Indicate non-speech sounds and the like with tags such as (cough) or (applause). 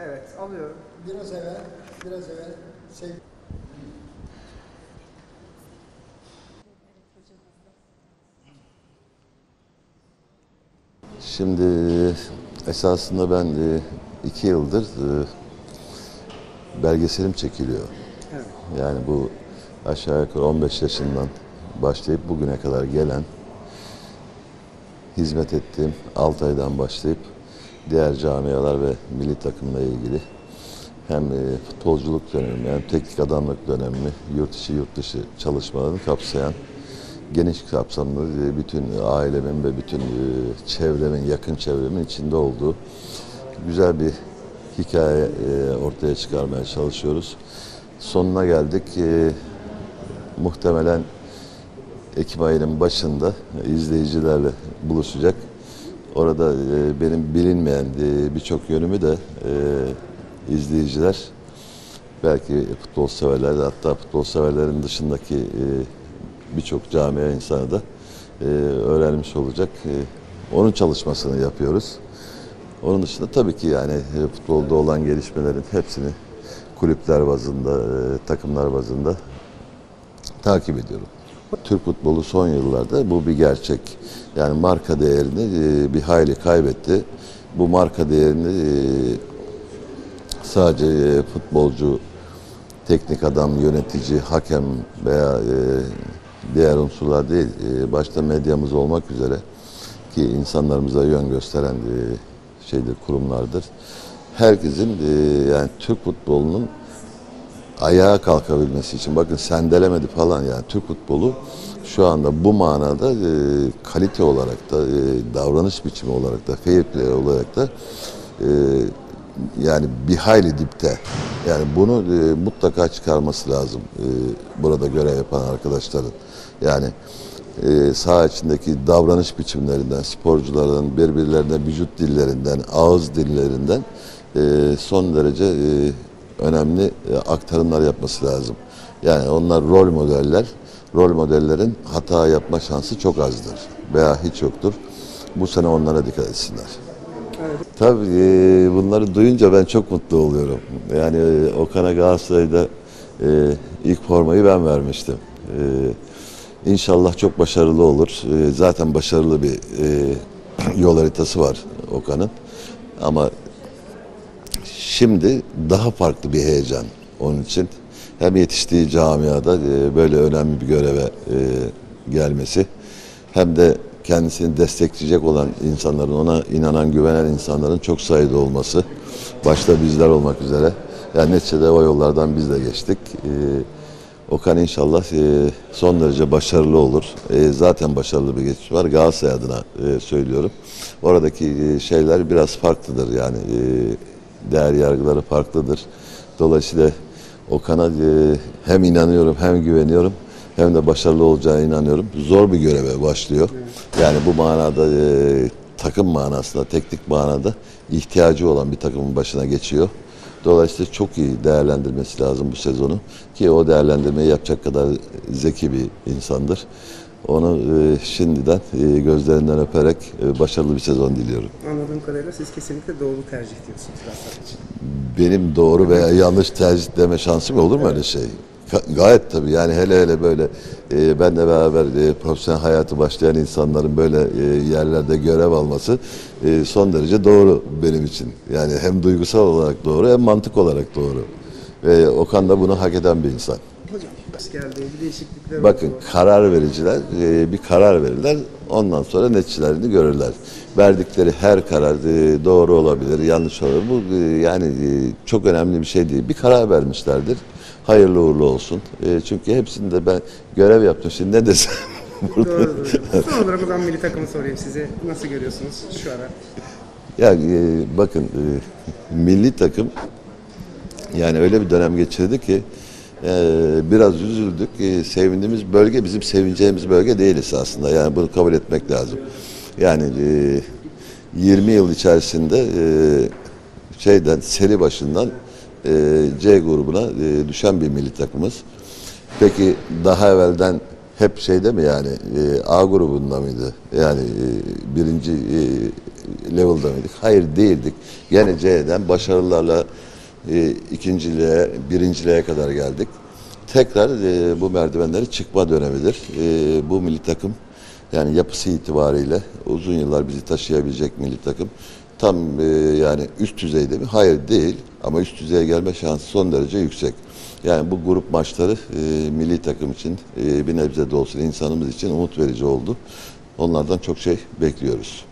Evet, alıyorum. Biraz evvel, biraz evvel sev Şimdi esasında ben e, iki yıldır e, belgeselim çekiliyor. Evet. Yani bu aşağı yukarı 15 yaşından başlayıp bugüne kadar gelen hizmet ettiğim 6 aydan başlayıp diğer camialar ve milli takımla ilgili hem e, futbolculuk dönemimi hem teknik adamlık dönemimi yurt içi yurt dışı çalışmalarını kapsayan geniş kapsamlı e, bütün ailemin ve bütün e, çevremin, yakın çevremin içinde olduğu güzel bir hikaye ortaya çıkarmaya çalışıyoruz. Sonuna geldik. Muhtemelen Ekim ayının başında izleyicilerle buluşacak. Orada e, benim bilinmeyen e, birçok yönümü de e, izleyiciler belki futbol severler de hatta futbol severlerin dışındaki e, birçok camia insanı da e, öğrenmiş olacak. E, onun çalışmasını yapıyoruz. Onun dışında tabii ki yani e, futbolda olan gelişmelerin hepsini kulüpler bazında, e, takımlar bazında takip ediyorum. Türk futbolu son yıllarda bu bir gerçek. Yani marka değerini e, bir hayli kaybetti. Bu marka değerini e, sadece e, futbolcu, teknik adam, yönetici, hakem veya diğer unsurlar değil, başta medyamız olmak üzere ki insanlarımıza yön gösteren şeydir, kurumlardır. Herkesin yani Türk futbolunun ayağa kalkabilmesi için bakın sendelemedi falan yani Türk futbolu şu anda bu manada e, kalite olarak da e, davranış biçimi olarak da fair play olarak da e, yani bir hayli dipte. Yani bunu e, mutlaka çıkarması lazım e, burada görev yapan arkadaşların. Yani e, saha içindeki davranış biçimlerinden, sporcuların birbirlerine vücut dillerinden, ağız dillerinden e, son derece e, önemli e, aktarımlar yapması lazım. Yani onlar rol modeller. Rol modellerin hata yapma şansı çok azdır veya hiç yoktur. Bu sene onlara dikkat etsinler. Tabii e, bunları duyunca ben çok mutlu oluyorum. Yani e, Okan'a Galatasaray'da ilk formayı ben vermiştim. İnşallah çok başarılı olur. Zaten başarılı bir (clears throat) yol haritası var Okan'ın. Ama şimdi daha farklı bir heyecan onun için. Hem yetiştiği camiada e, böyle önemli bir göreve e, gelmesi hem de kendisini destekleyecek olan insanların, ona inanan, güvenen insanların çok sayıda olması. Başta bizler olmak üzere. Yani neticede o yollardan biz de geçtik. E, Okan inşallah son derece başarılı olur. Zaten başarılı bir geçiş var. Galatasaray adına söylüyorum. Oradaki şeyler biraz farklıdır yani. Değer yargıları farklıdır. Dolayısıyla Okan'a e, hem inanıyorum hem güveniyorum hem de başarılı olacağına inanıyorum. Zor bir göreve başlıyor. Yani bu manada e, takım manasında, teknik manada ihtiyacı olan bir takımın başına geçiyor. Dolayısıyla çok iyi değerlendirmesi lazım bu sezonu. Ki o değerlendirmeyi yapacak kadar zeki bir insandır. Onu e, şimdiden e, gözlerinden öperek e, başarılı bir sezon diliyorum. Anladığım kadarıyla siz kesinlikle doğru tercih diyorsunuz transfer için. benim doğru veya yanlış tercih deme şansım olur mu öyle şey? Ga- Gayet tabii yani hele hele böyle e, benle beraber e, profesyonel hayatı başlayan insanların böyle e, yerlerde görev alması e, son derece doğru benim için. Yani hem duygusal olarak doğru hem mantık olarak doğru. Ve Okan da bunu hak eden bir insan. Hocam, askerliği bir değişiklikler Bakın oldu. karar vericiler e, bir karar verirler ondan sonra neticelerini görürler. Verdikleri her karar e, doğru olabilir, yanlış olabilir. Bu e, yani e, çok önemli bir şey değil. Bir karar vermişlerdir. Hayırlı uğurlu olsun. E, çünkü hepsinde ben görev yaptım. Şimdi ne desem (laughs) burada. Doğru, doğru. Son olarak o zaman milli takımı sorayım size. Nasıl görüyorsunuz şu ara? Ya e, bakın e, milli takım yani öyle bir dönem geçirdi ki biraz üzüldük. E, sevindiğimiz bölge bizim sevineceğimiz bölge değil aslında. Yani bunu kabul etmek lazım. Yani e, 20 yıl içerisinde e, şeyden seri başından e, C grubuna e, düşen bir milli takımız. Peki daha evvelden hep şeyde mi yani e, A grubunda mıydı? Yani e, birinci e, level'da mıydık? Hayır değildik. Gene C'den başarılarla e, ikinciliğe, birinciliğe kadar geldik. Tekrar e, bu merdivenleri çıkma dönemidir. E, bu milli takım yani yapısı itibariyle uzun yıllar bizi taşıyabilecek milli takım tam e, yani üst düzeyde mi? Hayır değil ama üst düzeye gelme şansı son derece yüksek. Yani bu grup maçları e, milli takım için e, bir nebze de olsun insanımız için umut verici oldu. Onlardan çok şey bekliyoruz.